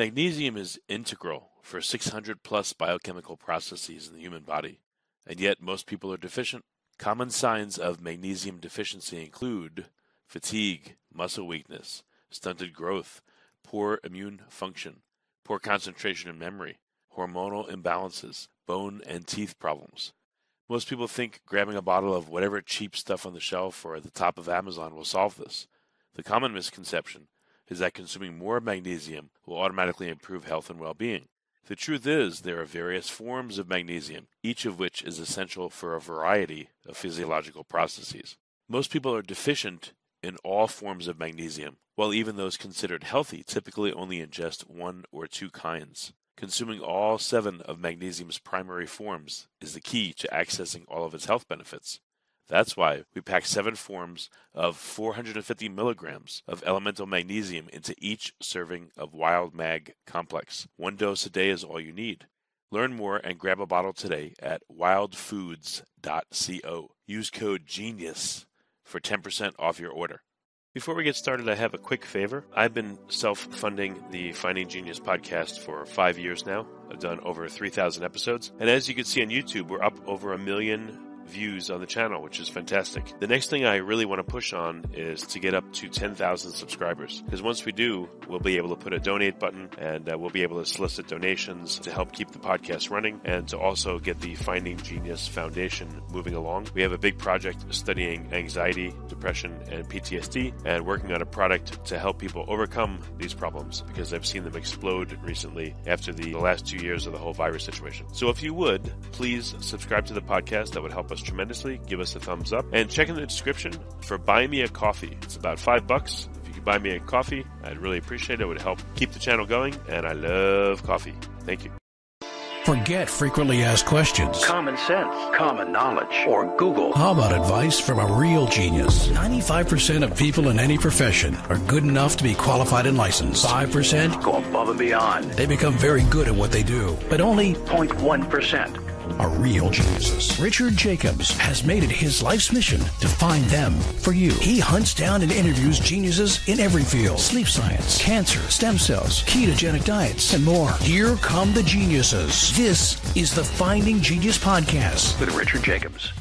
Magnesium is integral for 600 plus biochemical processes in the human body, and yet most people are deficient. Common signs of magnesium deficiency include fatigue, muscle weakness, stunted growth, poor immune function, poor concentration and memory, hormonal imbalances, bone and teeth problems. Most people think grabbing a bottle of whatever cheap stuff on the shelf or at the top of Amazon will solve this. The common misconception is that consuming more magnesium will automatically improve health and well being. The truth is, there are various forms of magnesium, each of which is essential for a variety of physiological processes. Most people are deficient in all forms of magnesium, while even those considered healthy typically only ingest one or two kinds. Consuming all seven of magnesium's primary forms is the key to accessing all of its health benefits. That's why we pack seven forms of 450 milligrams of elemental magnesium into each serving of Wild Mag Complex. One dose a day is all you need. Learn more and grab a bottle today at wildfoods.co. Use code GENIUS for 10% off your order. Before we get started, I have a quick favor. I've been self funding the Finding Genius podcast for five years now. I've done over 3,000 episodes. And as you can see on YouTube, we're up over a million views on the channel, which is fantastic. The next thing I really want to push on is to get up to 10,000 subscribers. Because once we do, we'll be able to put a donate button and uh, we'll be able to solicit donations to help keep the podcast running and to also get the Finding Genius Foundation moving along. We have a big project studying anxiety, depression, and PTSD and working on a product to help people overcome these problems because I've seen them explode recently after the, the last two years of the whole virus situation. So if you would, please subscribe to the podcast. That would help us us tremendously. Give us a thumbs up and check in the description for Buy Me a Coffee. It's about five bucks. If you could buy me a coffee, I'd really appreciate it. It would help keep the channel going, and I love coffee. Thank you. Forget frequently asked questions. Common sense, common knowledge, or Google. How about advice from a real genius? 95% of people in any profession are good enough to be qualified and licensed. 5% go above and beyond. They become very good at what they do, but only 0.1% are real geniuses. Richard Jacobs has made it his life's mission to find them for you. He hunts down and interviews geniuses in every field sleep science, cancer, stem cells, ketogenic diets, and more. Here come the geniuses. This is the Finding Genius Podcast with Richard Jacobs.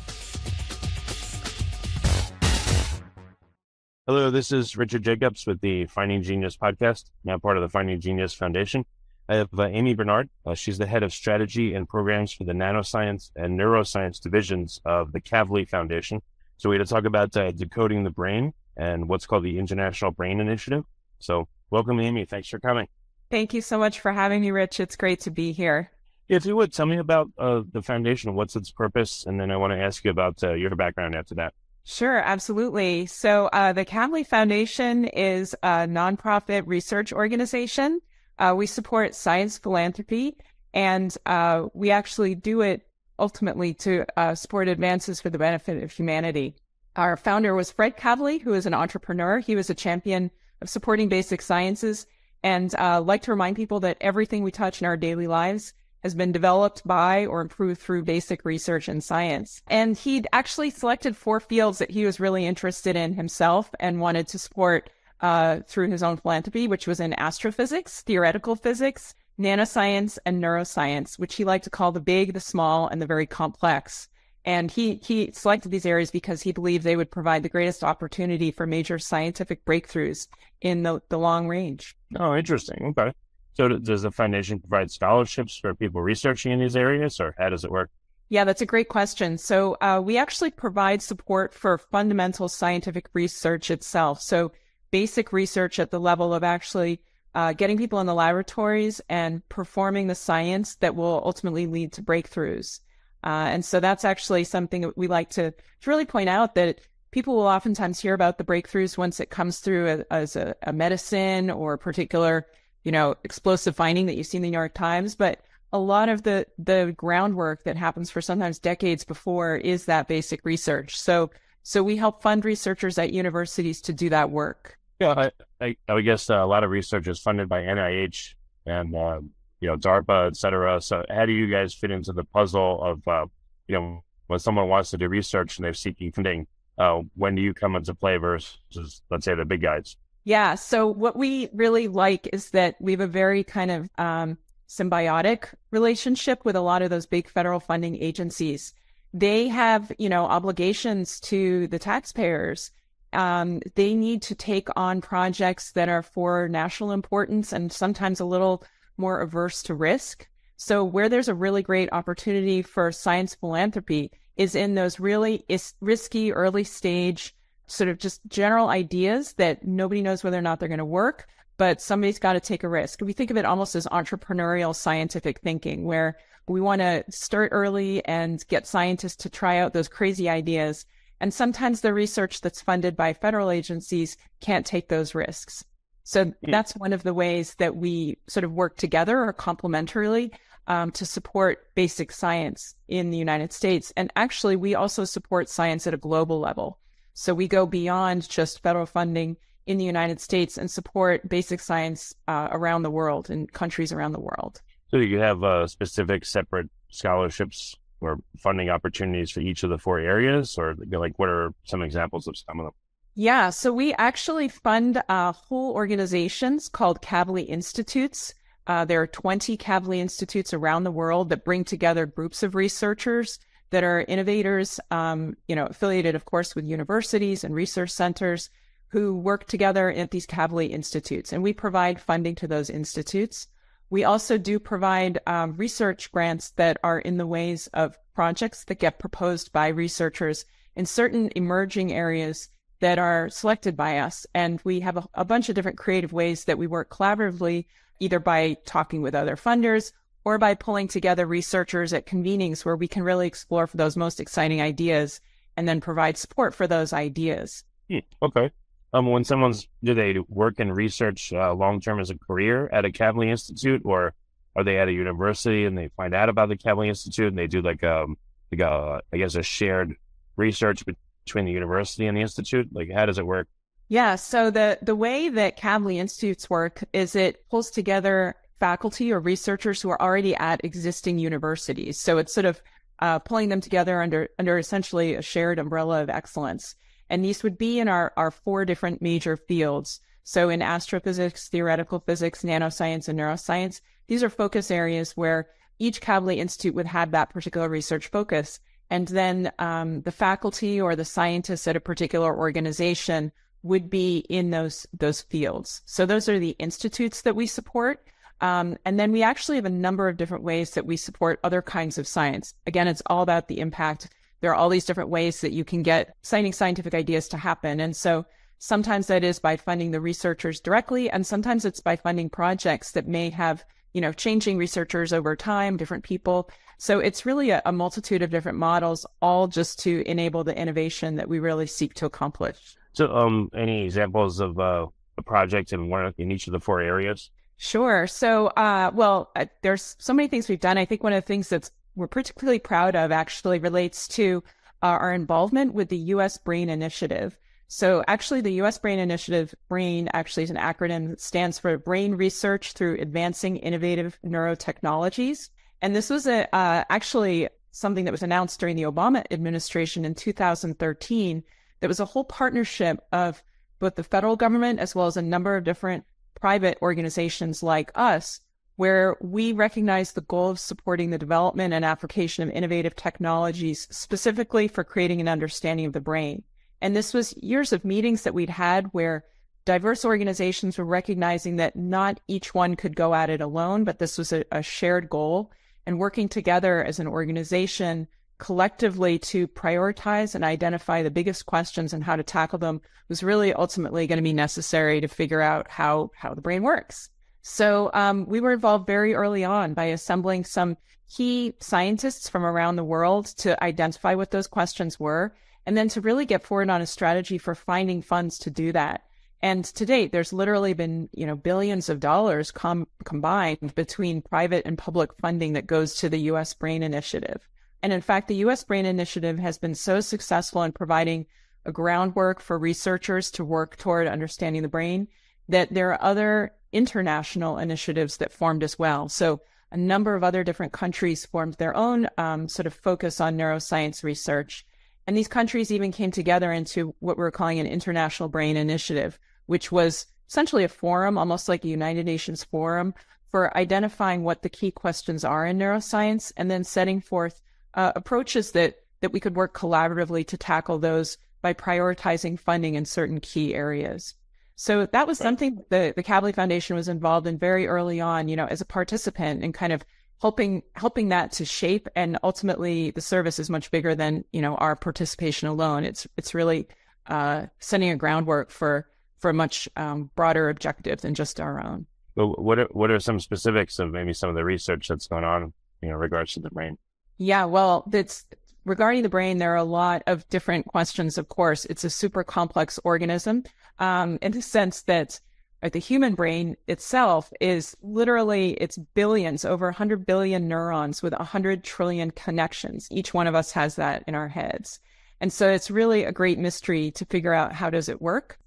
Hello, this is Richard Jacobs with the Finding Genius Podcast, now part of the Finding Genius Foundation. I have uh, Amy Bernard. Uh, she's the head of strategy and programs for the nanoscience and neuroscience divisions of the Kavli Foundation. So we're going to talk about uh, decoding the brain and what's called the International Brain Initiative. So welcome, Amy. Thanks for coming. Thank you so much for having me, Rich. It's great to be here. If you would tell me about uh, the foundation, what's its purpose, and then I want to ask you about uh, your background after that. Sure, absolutely. So, uh, the Kavli Foundation is a nonprofit research organization uh, we support science philanthropy, and uh, we actually do it ultimately to uh, support advances for the benefit of humanity. Our founder was Fred Kavli, who is an entrepreneur. He was a champion of supporting basic sciences and uh, like to remind people that everything we touch in our daily lives has been developed by or improved through basic research and science. And he'd actually selected four fields that he was really interested in himself and wanted to support uh, through his own philanthropy, which was in astrophysics, theoretical physics, nanoscience, and neuroscience, which he liked to call the big, the small, and the very complex. And he, he selected these areas because he believed they would provide the greatest opportunity for major scientific breakthroughs in the, the long range. Oh, interesting. Okay. So does the foundation provide scholarships for people researching in these areas, or how does it work? Yeah, that's a great question. So uh, we actually provide support for fundamental scientific research itself. So basic research at the level of actually uh, getting people in the laboratories and performing the science that will ultimately lead to breakthroughs. Uh, and so that's actually something that we like to, to really point out that people will oftentimes hear about the breakthroughs once it comes through as a, a, medicine or a particular, you know, explosive finding that you see in the New York Times. But a lot of the, the groundwork that happens for sometimes decades before is that basic research. So, so we help fund researchers at universities to do that work. Yeah, I, I, I guess uh, a lot of research is funded by NIH and uh, you know DARPA, et cetera. So how do you guys fit into the puzzle of uh, you know when someone wants to do research and they're seeking funding? Uh, when do you come into play versus let's say the big guys? Yeah. So what we really like is that we have a very kind of um, symbiotic relationship with a lot of those big federal funding agencies. They have, you know, obligations to the taxpayers. Um, they need to take on projects that are for national importance and sometimes a little more averse to risk. So where there's a really great opportunity for science philanthropy is in those really is- risky early stage sort of just general ideas that nobody knows whether or not they're going to work, but somebody's got to take a risk. We think of it almost as entrepreneurial scientific thinking, where we want to start early and get scientists to try out those crazy ideas. And sometimes the research that's funded by federal agencies can't take those risks. So mm. that's one of the ways that we sort of work together or complementarily um, to support basic science in the United States. And actually, we also support science at a global level. So we go beyond just federal funding in the United States and support basic science uh, around the world in countries around the world. So you have uh, specific separate scholarships or funding opportunities for each of the four areas, or like what are some examples of some of them? Yeah, so we actually fund uh, whole organizations called Kavli Institutes. Uh, there are 20 Kavli Institutes around the world that bring together groups of researchers that are innovators, um, you know, affiliated, of course, with universities and research centers who work together at these Kavli institutes. And we provide funding to those institutes. We also do provide um, research grants that are in the ways of projects that get proposed by researchers in certain emerging areas that are selected by us. And we have a, a bunch of different creative ways that we work collaboratively, either by talking with other funders or by pulling together researchers at convenings where we can really explore for those most exciting ideas and then provide support for those ideas. Hmm, okay. Um, when someone's do they work in research uh, long term as a career at a Kavli Institute, or are they at a university and they find out about the Kavli Institute and they do like um like a I guess a shared research between the university and the institute? Like how does it work? Yeah, so the the way that Kavli Institutes work is it pulls together faculty or researchers who are already at existing universities. So it's sort of uh, pulling them together under under essentially a shared umbrella of excellence. And these would be in our, our four different major fields. So in astrophysics, theoretical physics, nanoscience, and neuroscience, these are focus areas where each Kavli Institute would have that particular research focus. And then um, the faculty or the scientists at a particular organization would be in those those fields. So those are the institutes that we support. Um, and then we actually have a number of different ways that we support other kinds of science. Again, it's all about the impact. There are all these different ways that you can get exciting scientific ideas to happen. And so sometimes that is by funding the researchers directly, and sometimes it's by funding projects that may have, you know, changing researchers over time, different people. So it's really a, a multitude of different models, all just to enable the innovation that we really seek to accomplish. So, um, any examples of uh, a project in one in each of the four areas? Sure. So, uh, well, uh, there's so many things we've done. I think one of the things that's we're particularly proud of actually relates to uh, our involvement with the U.S. Brain Initiative. So, actually, the U.S. Brain Initiative, BRAIN, actually is an acronym that stands for Brain Research Through Advancing Innovative Neurotechnologies. And this was a, uh, actually something that was announced during the Obama administration in 2013. There was a whole partnership of both the federal government as well as a number of different private organizations like us, where we recognize the goal of supporting the development and application of innovative technologies specifically for creating an understanding of the brain. And this was years of meetings that we'd had where diverse organizations were recognizing that not each one could go at it alone, but this was a, a shared goal and working together as an organization collectively to prioritize and identify the biggest questions and how to tackle them was really ultimately going to be necessary to figure out how how the brain works. So um, we were involved very early on by assembling some key scientists from around the world to identify what those questions were, and then to really get forward on a strategy for finding funds to do that. And to date, there's literally been, you know, billions of dollars com- combined between private and public funding that goes to the U.S. Brain Initiative. And in fact, the US Brain Initiative has been so successful in providing a groundwork for researchers to work toward understanding the brain that there are other international initiatives that formed as well. So a number of other different countries formed their own um, sort of focus on neuroscience research. And these countries even came together into what we're calling an international brain initiative, which was essentially a forum, almost like a United Nations forum for identifying what the key questions are in neuroscience and then setting forth uh, approaches that that we could work collaboratively to tackle those by prioritizing funding in certain key areas. So that was right. something the the Kavli Foundation was involved in very early on, you know, as a participant and kind of helping helping that to shape and ultimately the service is much bigger than, you know, our participation alone. It's it's really uh, setting a groundwork for for a much um, broader objective than just our own. But what are, what are some specifics of maybe some of the research that's going on, you know, regards to the brain? Yeah, well, that's regarding the brain. There are a lot of different questions. Of course, it's a super complex organism um, in the sense that uh, the human brain itself is literally it's billions, over 100 billion neurons with 100 trillion connections. Each one of us has that in our heads. And so it's really a great mystery to figure out how does it work.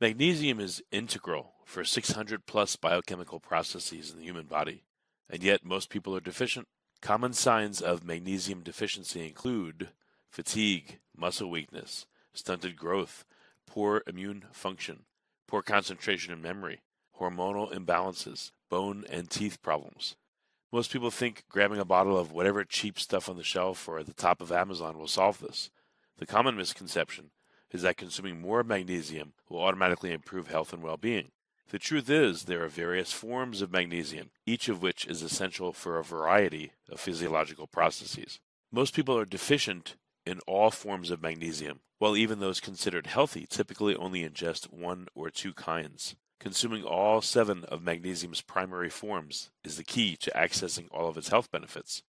Magnesium is integral for 600 plus biochemical processes in the human body, and yet most people are deficient. Common signs of magnesium deficiency include fatigue, muscle weakness, stunted growth, poor immune function, poor concentration and memory, hormonal imbalances, bone and teeth problems. Most people think grabbing a bottle of whatever cheap stuff on the shelf or at the top of Amazon will solve this. The common misconception is that consuming more magnesium will automatically improve health and well being. The truth is, there are various forms of magnesium, each of which is essential for a variety of physiological processes. Most people are deficient in all forms of magnesium, while even those considered healthy typically only ingest one or two kinds. Consuming all seven of magnesium's primary forms is the key to accessing all of its health benefits.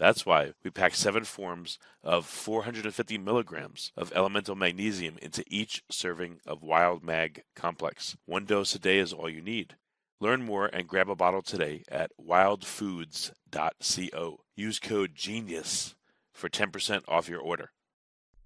That's why we pack seven forms of 450 milligrams of elemental magnesium into each serving of Wild Mag Complex. One dose a day is all you need. Learn more and grab a bottle today at wildfoods.co. Use code GENIUS for 10% off your order.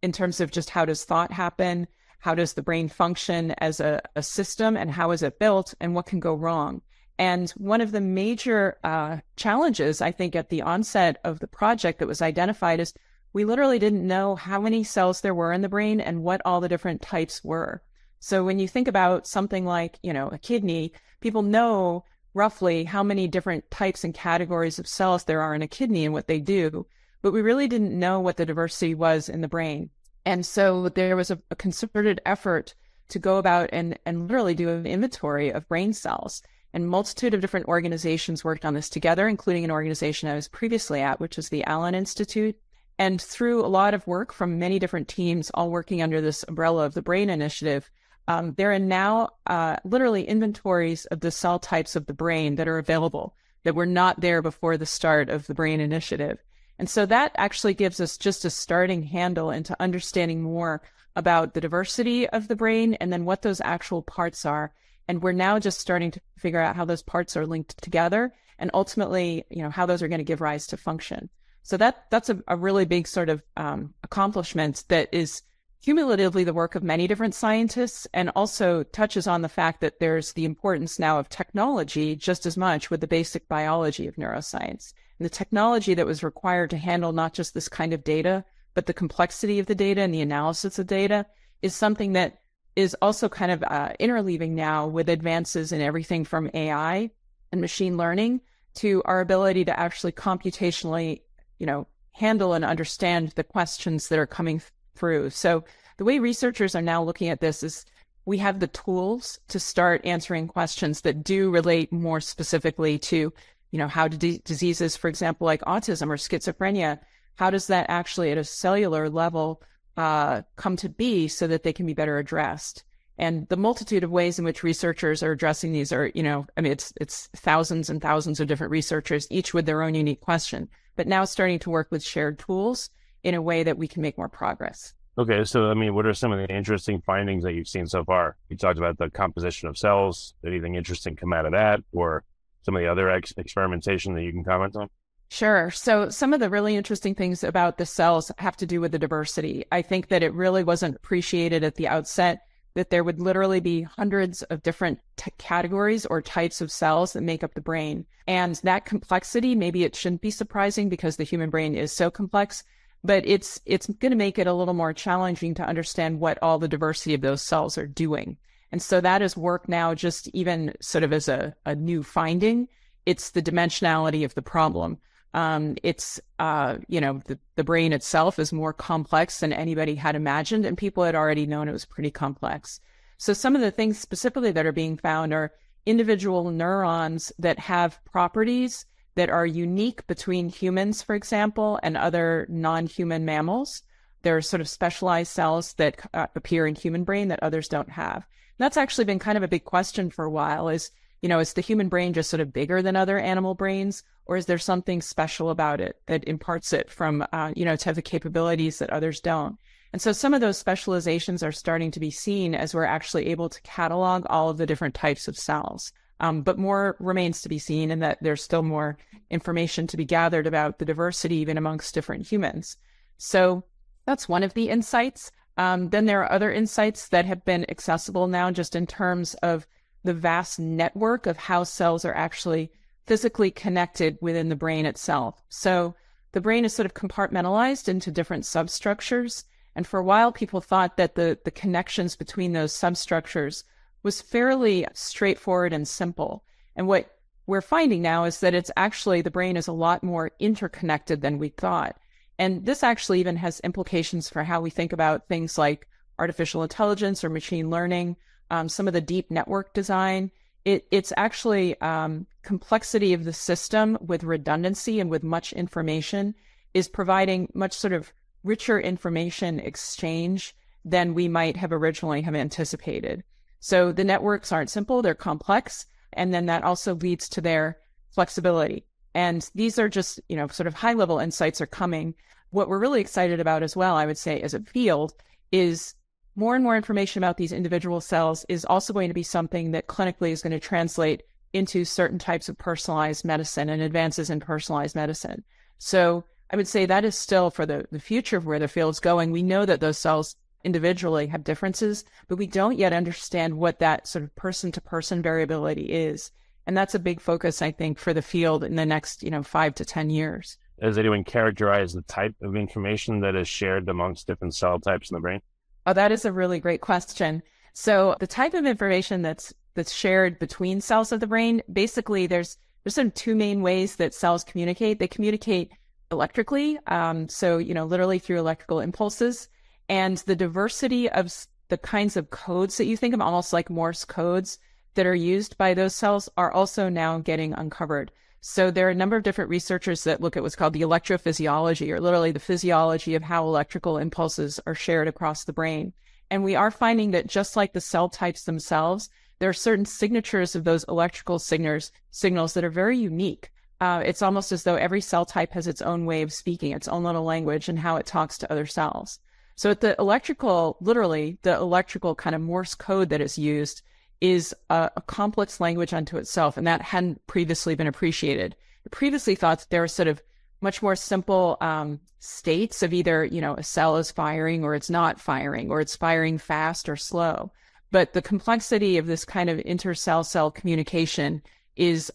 In terms of just how does thought happen, how does the brain function as a, a system, and how is it built, and what can go wrong? And one of the major uh, challenges, I think, at the onset of the project that was identified is we literally didn't know how many cells there were in the brain and what all the different types were. So when you think about something like, you know, a kidney, people know roughly how many different types and categories of cells there are in a kidney and what they do, but we really didn't know what the diversity was in the brain. And so there was a, a concerted effort to go about and, and literally do an inventory of brain cells and multitude of different organizations worked on this together, including an organization I was previously at, which is the Allen Institute. And through a lot of work from many different teams, all working under this umbrella of the Brain Initiative, um, there are now uh, literally inventories of the cell types of the brain that are available that were not there before the start of the Brain Initiative. And so that actually gives us just a starting handle into understanding more about the diversity of the brain and then what those actual parts are and we're now just starting to figure out how those parts are linked together and ultimately, you know, how those are going to give rise to function. So that that's a, a really big sort of um, accomplishment that is cumulatively the work of many different scientists and also touches on the fact that there's the importance now of technology just as much with the basic biology of neuroscience. And the technology that was required to handle not just this kind of data, but the complexity of the data and the analysis of data is something that is also kind of uh, interleaving now with advances in everything from AI and machine learning to our ability to actually computationally, you know, handle and understand the questions that are coming through. So the way researchers are now looking at this is we have the tools to start answering questions that do relate more specifically to, you know, how do diseases, for example, like autism or schizophrenia, how does that actually at a cellular level uh, come to be so that they can be better addressed. And the multitude of ways in which researchers are addressing these are, you know, I mean, it's it's thousands and thousands of different researchers, each with their own unique question. But now starting to work with shared tools in a way that we can make more progress. Okay, so I mean, what are some of the interesting findings that you've seen so far? You talked about the composition of cells. Anything interesting come out of that, or some of the other ex- experimentation that you can comment on? Sure. So some of the really interesting things about the cells have to do with the diversity. I think that it really wasn't appreciated at the outset that there would literally be hundreds of different t- categories or types of cells that make up the brain. And that complexity, maybe it shouldn't be surprising because the human brain is so complex, but it's it's going to make it a little more challenging to understand what all the diversity of those cells are doing. And so that is work now, just even sort of as a, a new finding. It's the dimensionality of the problem. Um, it's, uh, you know, the, the brain itself is more complex than anybody had imagined, and people had already known it was pretty complex. So some of the things specifically that are being found are individual neurons that have properties that are unique between humans, for example, and other non-human mammals. There are sort of specialized cells that uh, appear in human brain that others don't have. And that's actually been kind of a big question for a while is, you know, is the human brain just sort of bigger than other animal brains? Or is there something special about it that imparts it from, uh, you know, to have the capabilities that others don't? And so some of those specializations are starting to be seen as we're actually able to catalog all of the different types of cells. Um, but more remains to be seen, and that there's still more information to be gathered about the diversity even amongst different humans. So that's one of the insights. Um, then there are other insights that have been accessible now, just in terms of the vast network of how cells are actually physically connected within the brain itself. So the brain is sort of compartmentalized into different substructures. And for a while, people thought that the, the connections between those substructures was fairly straightforward and simple. And what we're finding now is that it's actually the brain is a lot more interconnected than we thought. And this actually even has implications for how we think about things like artificial intelligence or machine learning, um, some of the deep network design. It, it's actually um, complexity of the system with redundancy and with much information is providing much sort of richer information exchange than we might have originally have anticipated. So the networks aren't simple, they're complex. And then that also leads to their flexibility. And these are just, you know, sort of high level insights are coming. What we're really excited about as well, I would say, as a field is more and more information about these individual cells is also going to be something that clinically is going to translate into certain types of personalized medicine and advances in personalized medicine. So I would say that is still for the, the future of where the field's going. We know that those cells individually have differences, but we don't yet understand what that sort of person to person variability is. And that's a big focus, I think, for the field in the next, you know, five to 10 years. Does anyone characterize the type of information that is shared amongst different cell types in the brain? Oh, that is a really great question. So the type of information that's that's shared between cells of the brain, basically there's there's of two main ways that cells communicate. They communicate electrically, um, so you know, literally through electrical impulses, and the diversity of the kinds of codes that you think of, almost like Morse codes that are used by those cells, are also now getting uncovered. So there are a number of different researchers that look at what's called the electrophysiology, or literally the physiology of how electrical impulses are shared across the brain. And we are finding that just like the cell types themselves, there are certain signatures of those electrical signals, signals that are very unique. Uh, it's almost as though every cell type has its own way of speaking, its own little language, and how it talks to other cells. So at the electrical, literally, the electrical kind of Morse code that is used is a, a complex language unto itself, and that hadn't previously been appreciated. I previously thought that there were sort of much more simple um, states of either, you know, a cell is firing or it's not firing, or it's firing fast or slow. But the complexity of this kind of intercell cell communication is,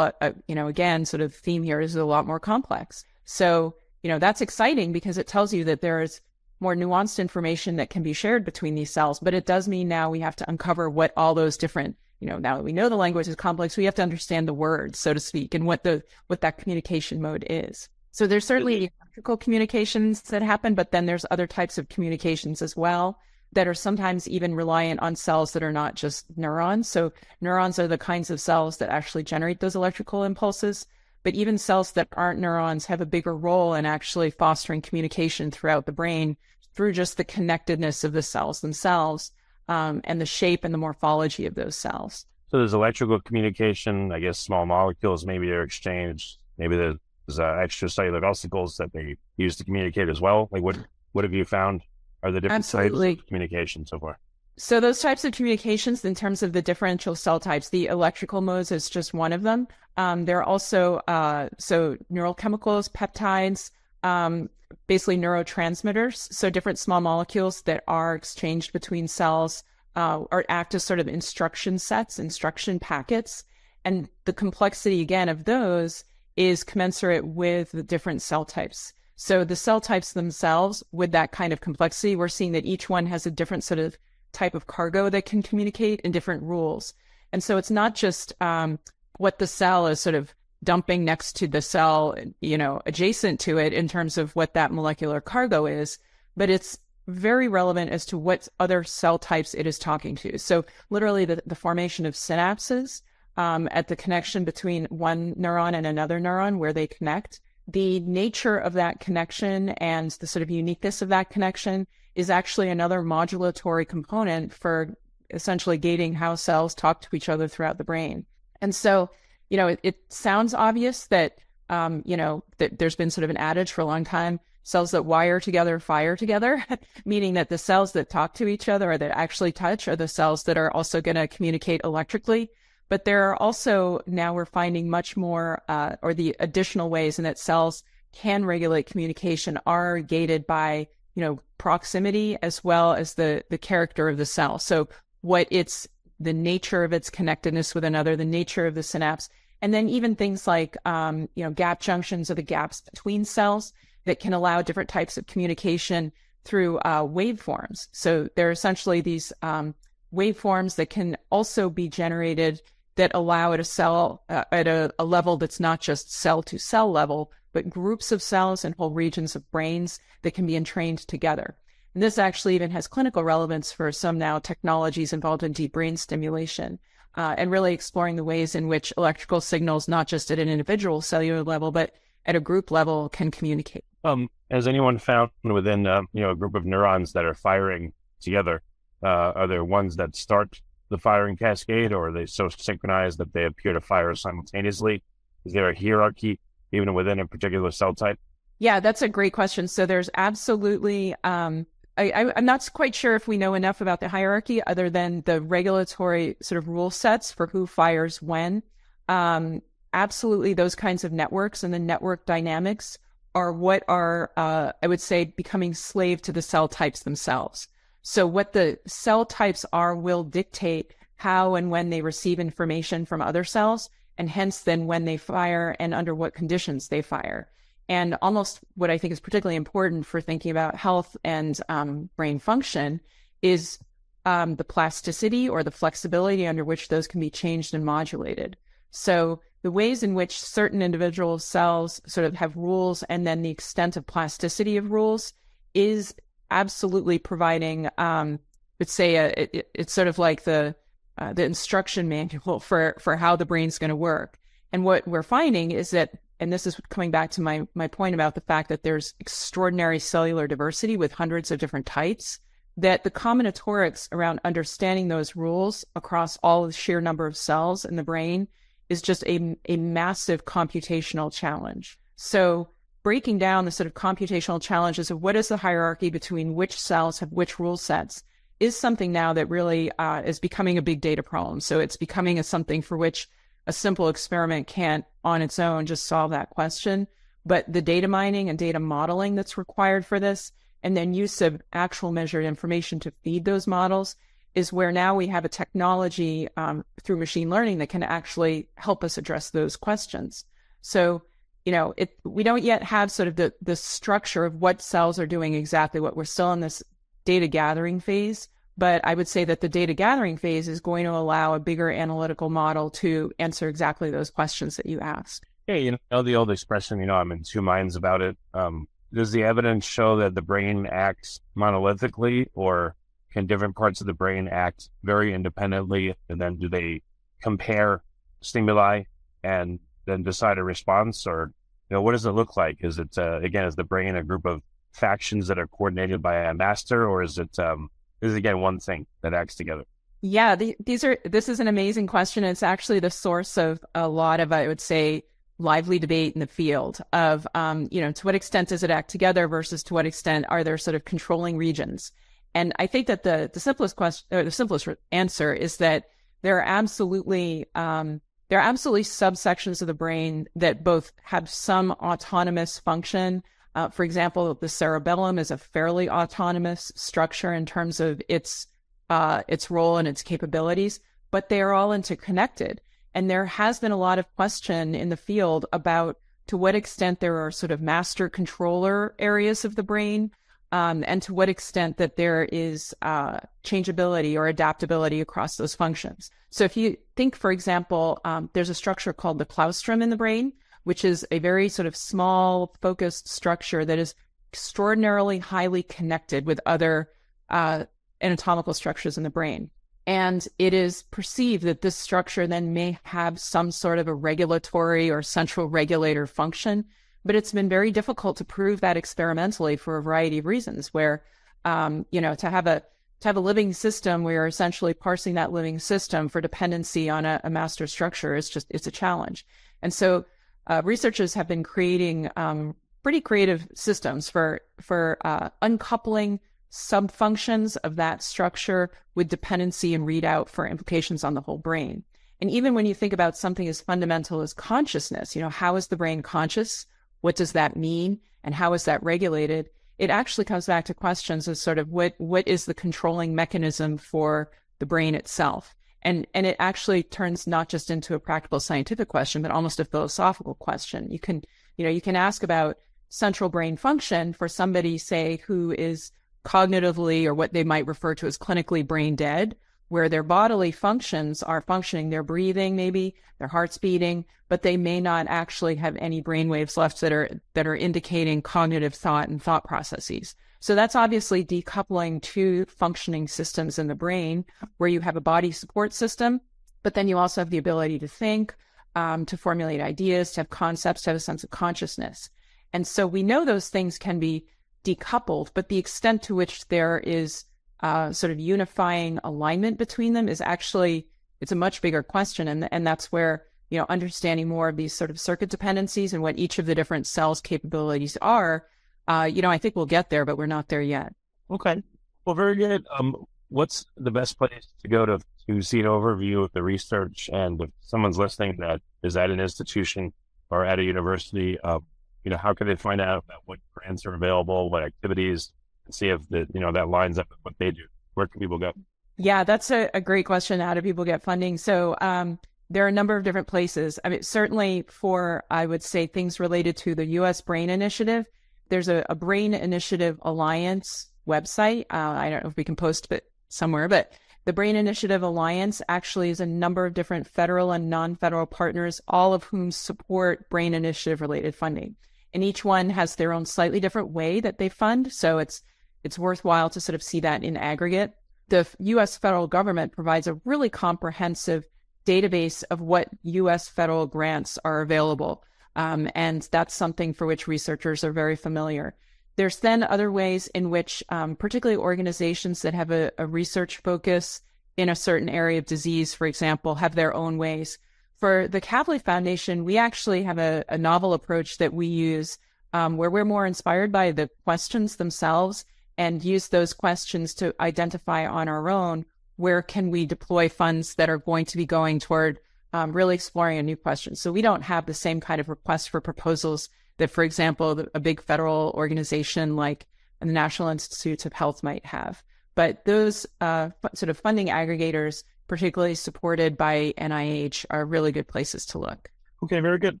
you know, again, sort of theme here is a lot more complex. So, you know, that's exciting because it tells you that there is more nuanced information that can be shared between these cells. But it does mean now we have to uncover what all those different, you know, now that we know the language is complex, we have to understand the words, so to speak, and what the what that communication mode is. So there's certainly electrical communications that happen, but then there's other types of communications as well that are sometimes even reliant on cells that are not just neurons. So neurons are the kinds of cells that actually generate those electrical impulses. But even cells that aren't neurons have a bigger role in actually fostering communication throughout the brain through just the connectedness of the cells themselves um, and the shape and the morphology of those cells. So there's electrical communication. I guess small molecules maybe are exchanged. Maybe there's uh, extracellular vesicles that they use to communicate as well. Like what what have you found are the different Absolutely. types of communication so far? So those types of communications, in terms of the differential cell types, the electrical modes is just one of them. Um, there are also uh, so neural chemicals, peptides, um, basically neurotransmitters. So different small molecules that are exchanged between cells uh, or act as sort of instruction sets, instruction packets, and the complexity again of those is commensurate with the different cell types. So the cell types themselves, with that kind of complexity, we're seeing that each one has a different sort of type of cargo that can communicate and different rules. And so it's not just um, what the cell is sort of dumping next to the cell, you know, adjacent to it in terms of what that molecular cargo is, but it's very relevant as to what other cell types it is talking to. So literally the, the formation of synapses um, at the connection between one neuron and another neuron where they connect. The nature of that connection and the sort of uniqueness of that connection is actually another modulatory component for essentially gating how cells talk to each other throughout the brain. And so, you know, it, it sounds obvious that, um, you know, that there's been sort of an adage for a long time cells that wire together fire together, meaning that the cells that talk to each other or that actually touch are the cells that are also going to communicate electrically. But there are also now we're finding much more, uh, or the additional ways in that cells can regulate communication are gated by, you know, proximity as well as the the character of the cell. So what it's the nature of its connectedness with another, the nature of the synapse, and then even things like, um, you know, gap junctions or the gaps between cells that can allow different types of communication through uh, waveforms. So they're essentially these um, waveforms that can also be generated that allow at a cell uh, at a, a, level that's not just cell to cell level, but groups of cells and whole regions of brains that can be entrained together. And this actually even has clinical relevance for some now technologies involved in deep brain stimulation. Uh, and really exploring the ways in which electrical signals, not just at an individual cellular level, but at a group level, can communicate. Um, has anyone found within uh, you know a group of neurons that are firing together? Uh, are there ones that start the firing cascade, or are they so synchronized that they appear to fire simultaneously? Is there a hierarchy even within a particular cell type? Yeah, that's a great question. So there's absolutely. Um, I, am not quite sure if we know enough about the hierarchy other than the regulatory sort of rule sets for who fires when. Um, absolutely, those kinds of networks and the network dynamics are what are, uh, I would say, becoming slave to the cell types themselves. So what the cell types are will dictate how and when they receive information from other cells, and hence then when they fire and under what conditions they fire. And almost what I think is particularly important for thinking about health and um, brain function is um, the plasticity or the flexibility under which those can be changed and modulated. So the ways in which certain individual cells sort of have rules and then the extent of plasticity of rules is absolutely providing, um, let's say, a, it, it's sort of like the uh, the instruction manual for for how the brain's going to work. And what we're finding is that, and this is coming back to my my point about the fact that there's extraordinary cellular diversity with hundreds of different types. That the combinatorics around understanding those rules across all the sheer number of cells in the brain is just a, a massive computational challenge. So breaking down the sort of computational challenges of what is the hierarchy between which cells have which rule sets is something now that really uh, is becoming a big data problem. So it's becoming a something for which a simple experiment can't on its own just solve that question. But the data mining and data modeling that's required for this, and then use of actual measured information to feed those models is where now we have a technology um, through machine learning that can actually help us address those questions. So, you know, it, we don't yet have sort of the, the structure of what cells are doing exactly what we're still in this data gathering phase. But I would say that the data gathering phase is going to allow a bigger analytical model to answer exactly those questions that you asked. Yeah, you know, the old expression, you know, I'm in two minds about it. Um, does the evidence show that the brain acts monolithically or can different parts of the brain act very independently? And then do they compare stimuli and then decide a response? Or, you know, what does it look like? Is it, uh, again, is the brain a group of factions that are coordinated by a master or is it, um, is again one thing that acts together? Yeah, the, these are, this is an amazing question. It's actually the source of a lot of, I would say, lively debate in the field of, um, you know, to what extent does it act together versus to what extent are there sort of controlling regions? And I think that the the simplest question or the simplest answer is that there are absolutely um, there are absolutely subsections of the brain that both have some autonomous function. Uh, for example, the cerebellum is a fairly autonomous structure in terms of its uh, its role and its capabilities, but they are all interconnected. And there has been a lot of question in the field about to what extent there are sort of master controller areas of the brain um, and to what extent that there is uh, changeability or adaptability across those functions. So if you think, for example, um, there's a structure called the claustrum in the brain, which is a very sort of small, focused structure that is extraordinarily highly connected with other uh, anatomical structures in the brain. And it is perceived that this structure then may have some sort of a regulatory or central regulator function but it's been very difficult to prove that experimentally for a variety of reasons. Where, um, you know, to have a to have a living system where you're essentially parsing that living system for dependency on a, a master structure is just it's a challenge. And so, uh, researchers have been creating um, pretty creative systems for for uh, uncoupling subfunctions of that structure with dependency and readout for implications on the whole brain. And even when you think about something as fundamental as consciousness, you know, how is the brain conscious? What does that mean? And how is that regulated? It actually comes back to questions of sort of what, what is the controlling mechanism for the brain itself? And, and it actually turns not just into a practical scientific question, but almost a philosophical question. You can, you know, you can ask about central brain function for somebody, say, who is cognitively or what they might refer to as clinically brain dead, where their bodily functions are functioning, they're breathing maybe, their heart's beating, but they may not actually have any brain waves left that are that are indicating cognitive thought and thought processes. So that's obviously decoupling two functioning systems in the brain where you have a body support system, but then you also have the ability to think, um, to formulate ideas, to have concepts, to have a sense of consciousness. And so we know those things can be decoupled, but the extent to which there is uh, sort of unifying alignment between them is actually it's a much bigger question, and and that's where you know understanding more of these sort of circuit dependencies and what each of the different cells' capabilities are. Uh, you know, I think we'll get there, but we're not there yet. Okay. Well, very good. Um, what's the best place to go to to see an overview of the research? And if someone's listening that is at an institution or at a university, uh, you know, how can they find out about what grants are available, what activities, and see if the, you know that lines up with what they do. Where can people go? Yeah, that's a, a great question. How do people get funding? So um, there are a number of different places. I mean, certainly for I would say things related to the U.S. Brain Initiative. There's a, a Brain Initiative Alliance website. Uh, I don't know if we can post it somewhere, but the Brain Initiative Alliance actually is a number of different federal and non-federal partners, all of whom support Brain Initiative related funding. And each one has their own slightly different way that they fund. So it's it's worthwhile to sort of see that in aggregate. The US federal government provides a really comprehensive database of what US federal grants are available. Um, and that's something for which researchers are very familiar. There's then other ways in which, um, particularly organizations that have a, a, research focus in a certain area of disease, for example, have their own ways. For the Kavli Foundation, we actually have a, a novel approach that we use um, where we're more inspired by the questions themselves and use those questions to identify on our own where can we deploy funds that are going to be going toward um, really exploring a new question. So we don't have the same kind of request for proposals that, for example, a big federal organization like the National Institutes of Health might have. But those uh, sort of funding aggregators, particularly supported by NIH, are really good places to look. Okay, very good.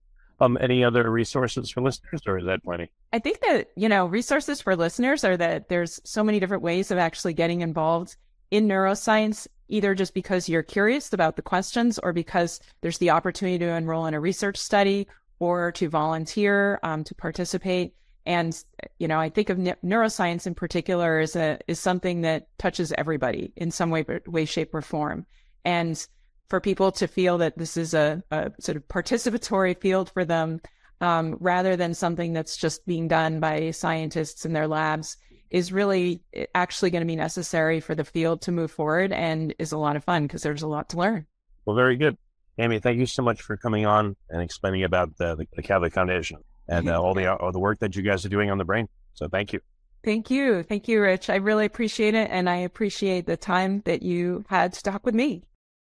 Um, any other resources for listeners, or is that plenty? I think that you know resources for listeners are that there's so many different ways of actually getting involved in neuroscience, either just because you're curious about the questions, or because there's the opportunity to enroll in a research study, or to volunteer, um, to participate. And you know, I think of ne- neuroscience in particular as a is something that touches everybody in some way, way, shape, or form. And for people to feel that this is a, a sort of participatory field for them um, rather than something that's just being done by scientists in their labs is really actually going to be necessary for the field to move forward and is a lot of fun because there's a lot to learn. Well, very good. Amy, thank you so much for coming on and explaining about the, the, the Kavli Foundation and uh, all the all the work that you guys are doing on the brain. So thank you. Thank you. Thank you, Rich. I really appreciate it. And I appreciate the time that you had to talk with me.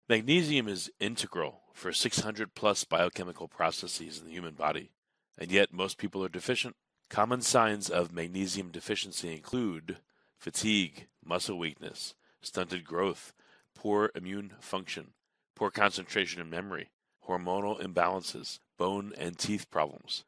Magnesium is integral for 600 plus biochemical processes in the human body, and yet most people are deficient. Common signs of magnesium deficiency include fatigue, muscle weakness, stunted growth, poor immune function, poor concentration and memory, hormonal imbalances, bone and teeth problems.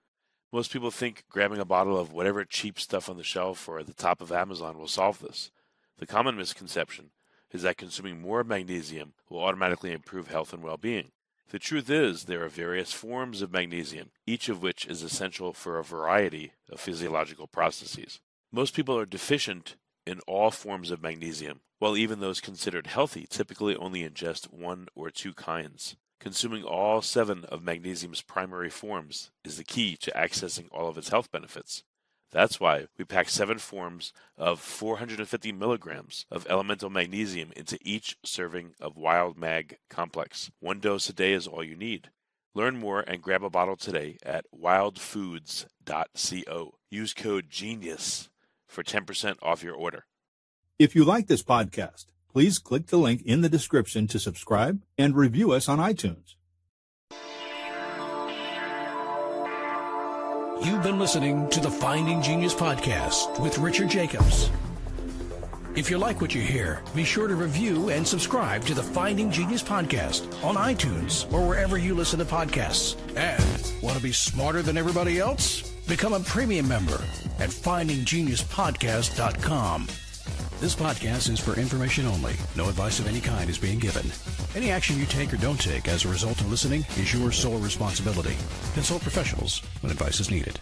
Most people think grabbing a bottle of whatever cheap stuff on the shelf or at the top of Amazon will solve this. The common misconception is that consuming more magnesium will automatically improve health and well being. The truth is, there are various forms of magnesium, each of which is essential for a variety of physiological processes. Most people are deficient in all forms of magnesium, while even those considered healthy typically only ingest one or two kinds. Consuming all seven of magnesium's primary forms is the key to accessing all of its health benefits. That's why we pack seven forms of 450 milligrams of elemental magnesium into each serving of Wild Mag Complex. One dose a day is all you need. Learn more and grab a bottle today at wildfoods.co. Use code GENIUS for 10% off your order. If you like this podcast, please click the link in the description to subscribe and review us on iTunes. You've been listening to the Finding Genius podcast with Richard Jacobs. If you like what you hear, be sure to review and subscribe to the Finding Genius podcast on iTunes or wherever you listen to podcasts. And want to be smarter than everybody else? Become a premium member at findinggeniuspodcast.com. This podcast is for information only. No advice of any kind is being given. Any action you take or don't take as a result of listening is your sole responsibility. Consult professionals when advice is needed.